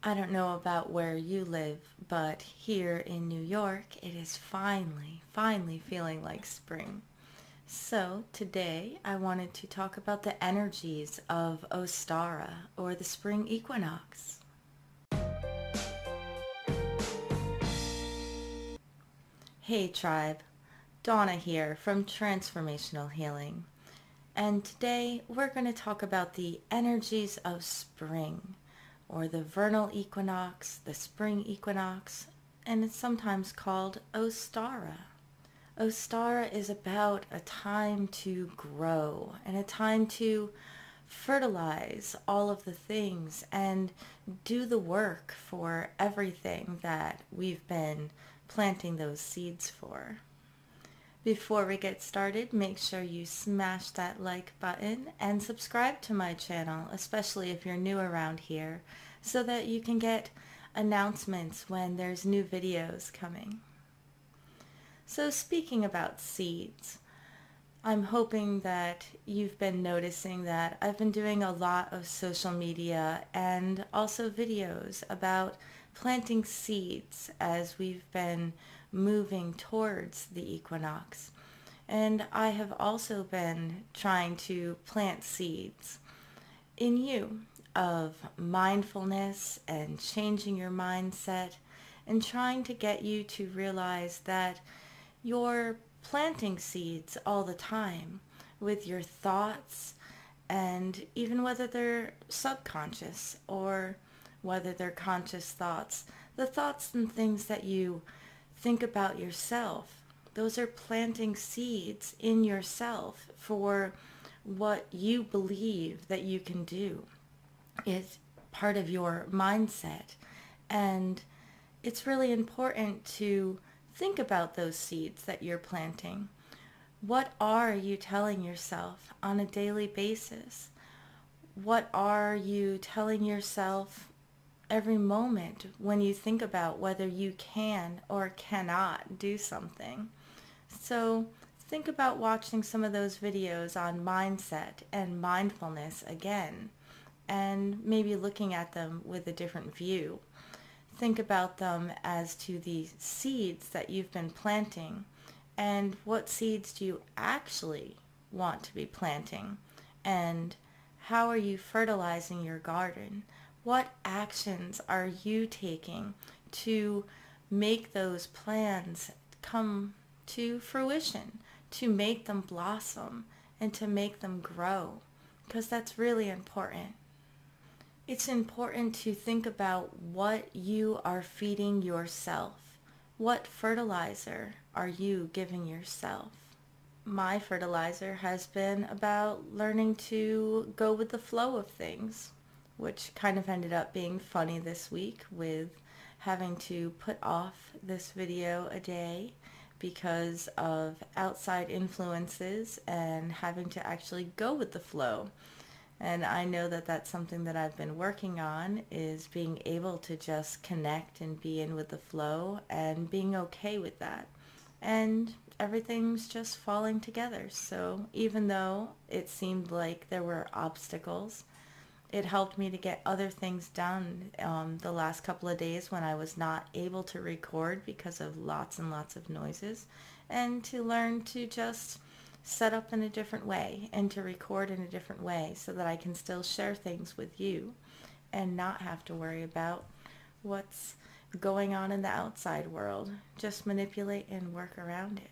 I don't know about where you live, but here in New York, it is finally, finally feeling like spring. So today I wanted to talk about the energies of Ostara, or the spring equinox. Hey tribe, Dawna here from Transformational Healing. And today we're going to talk about the energies of spring or the vernal equinox, the spring equinox, and it's sometimes called Ostara. Ostara is about a time to grow and a time to fertilize all of the things and do the work for everything that we've been planting those seeds for. Before we get started, make sure you smash that like button and subscribe to my channel, especially if you're new around here, so that you can get announcements when there's new videos coming. So speaking about seeds, I'm hoping that you've been noticing that I've been doing a lot of social media and also videos about planting seeds as we've been moving towards the equinox. And I have also been trying to plant seeds in you of mindfulness and changing your mindset and trying to get you to realize that you're planting seeds all the time with your thoughts and even whether they're subconscious or whether they're conscious thoughts, the thoughts and things that you think about yourself. Those are planting seeds in yourself for what you believe that you can do. It's part of your mindset. And it's really important to think about those seeds that you're planting. What are you telling yourself on a daily basis? What are you telling yourself every moment when you think about whether you can or cannot do something. So think about watching some of those videos on mindset and mindfulness again and maybe looking at them with a different view. Think about them as to the seeds that you've been planting and what seeds do you actually want to be planting and how are you fertilizing your garden? What actions are you taking to make those plans come to fruition, to make them blossom, and to make them grow? Because that's really important. It's important to think about what you are feeding yourself. What fertilizer are you giving yourself? My fertilizer has been about learning to go with the flow of things which kind of ended up being funny this week with having to put off this video a day because of outside influences and having to actually go with the flow. And I know that that's something that I've been working on is being able to just connect and be in with the flow and being okay with that. And everything's just falling together. So even though it seemed like there were obstacles, it helped me to get other things done um, the last couple of days when I was not able to record because of lots and lots of noises and to learn to just set up in a different way and to record in a different way so that I can still share things with you and not have to worry about what's going on in the outside world. Just manipulate and work around it.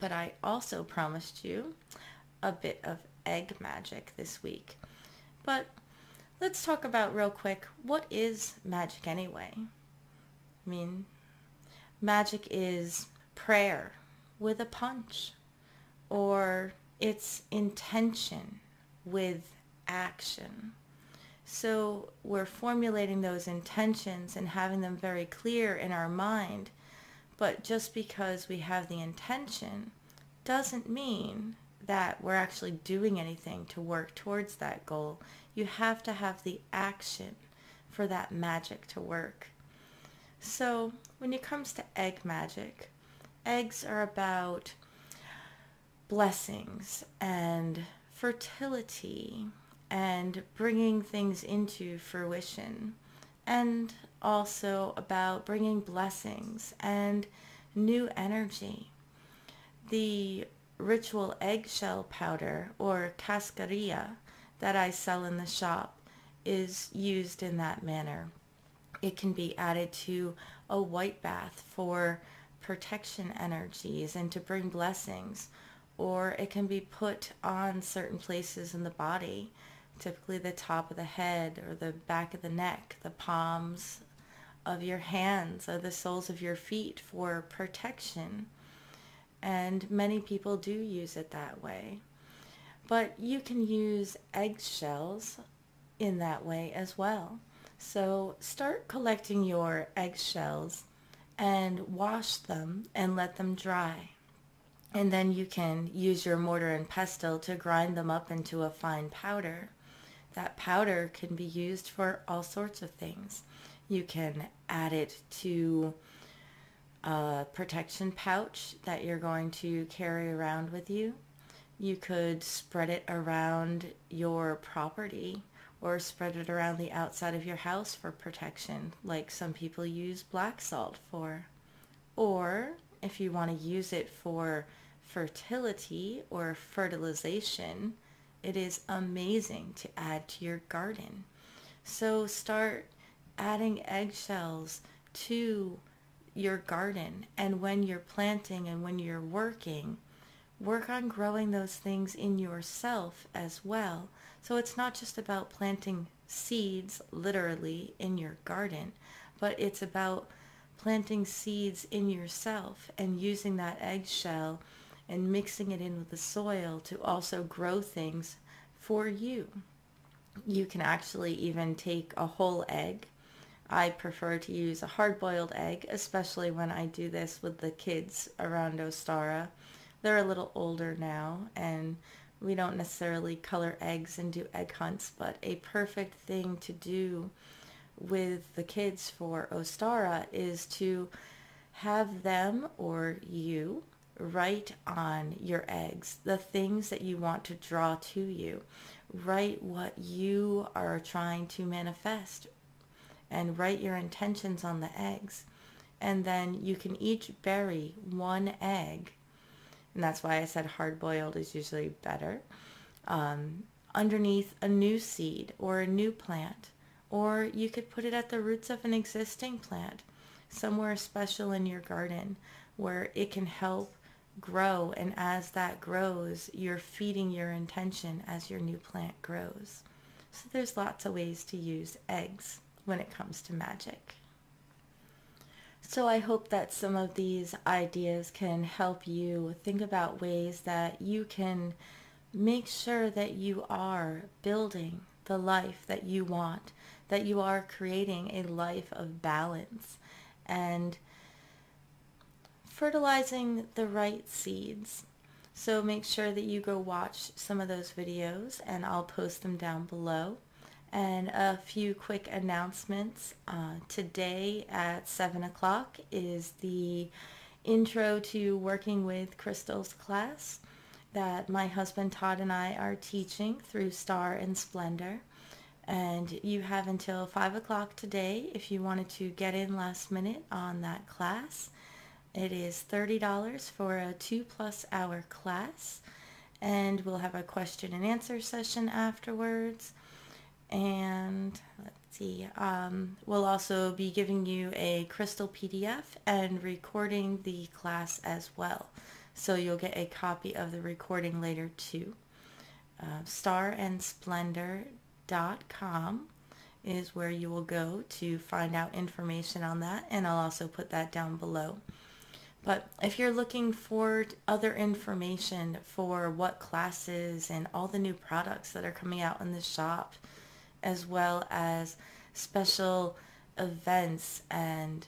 But I also promised you a bit of egg magic this week. But let's talk about real quick, what is magic anyway? I mean, magic is prayer with a punch or it's intention with action. So we're formulating those intentions and having them very clear in our mind. But just because we have the intention doesn't mean that we're actually doing anything to work towards that goal. You have to have the action for that magic to work. So when it comes to egg magic, eggs are about blessings and fertility and bringing things into fruition. and also about bringing blessings and new energy. The ritual eggshell powder or cascarilla that I sell in the shop is used in that manner. It can be added to a white bath for protection energies and to bring blessings, or it can be put on certain places in the body, typically the top of the head or the back of the neck, the palms of your hands or the soles of your feet for protection. And many people do use it that way. But you can use eggshells in that way as well. So start collecting your eggshells and wash them and let them dry. And then you can use your mortar and pestle to grind them up into a fine powder. That powder can be used for all sorts of things. You can add it to a protection pouch that you're going to carry around with you. You could spread it around your property or spread it around the outside of your house for protection, like some people use black salt for. Or if you want to use it for fertility or fertilization, it is amazing to add to your garden. So start adding eggshells to your garden and when you're planting and when you're working, work on growing those things in yourself as well so it's not just about planting seeds literally in your garden, but it's about planting seeds in yourself and using that eggshell and mixing it in with the soil to also grow things for you. You can actually even take a whole egg. I prefer to use a hard-boiled egg, especially when I do this with the kids around Ostara. They're a little older now and we don't necessarily color eggs and do egg hunts, but a perfect thing to do with the kids for Ostara is to have them or you write on your eggs the things that you want to draw to you. Write what you are trying to manifest and write your intentions on the eggs. And then you can each bury one egg and that's why I said hard boiled is usually better, um, underneath a new seed or a new plant. Or you could put it at the roots of an existing plant, somewhere special in your garden where it can help grow. And as that grows, you're feeding your intention as your new plant grows. So there's lots of ways to use eggs when it comes to magic. So I hope that some of these ideas can help you think about ways that you can make sure that you are building the life that you want, that you are creating a life of balance and fertilizing the right seeds. So make sure that you go watch some of those videos and I'll post them down below and a few quick announcements. Uh, today at 7 o'clock is the intro to working with crystals class that my husband Todd and I are teaching through Star and Splendor. And you have until 5 o'clock today if you wanted to get in last minute on that class. It is $30 for a two plus hour class. And we'll have a question and answer session afterwards and let's see, um, we'll also be giving you a crystal PDF and recording the class as well. So you'll get a copy of the recording later too. Uh, starandsplendor.com is where you will go to find out information on that and I'll also put that down below. But if you're looking for other information for what classes and all the new products that are coming out in the shop, as well as special events and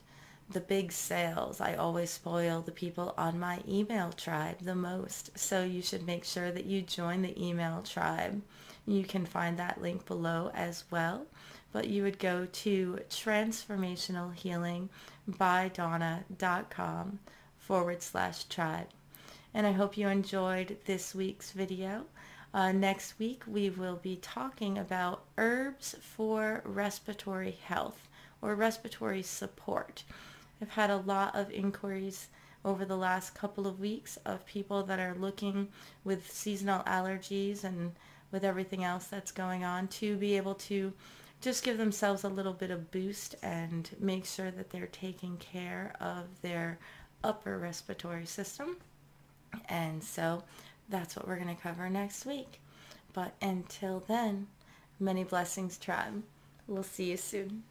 the big sales. I always spoil the people on my email tribe the most. So you should make sure that you join the email tribe. You can find that link below as well. But you would go to transformationalhealingbydawna.com forward slash tribe. And I hope you enjoyed this week's video. Uh, next week we will be talking about herbs for respiratory health or respiratory support. I've had a lot of inquiries over the last couple of weeks of people that are looking with seasonal allergies and with everything else that's going on to be able to just give themselves a little bit of boost and make sure that they're taking care of their upper respiratory system. And so that's what we're going to cover next week. But until then, many blessings, tribe. We'll see you soon.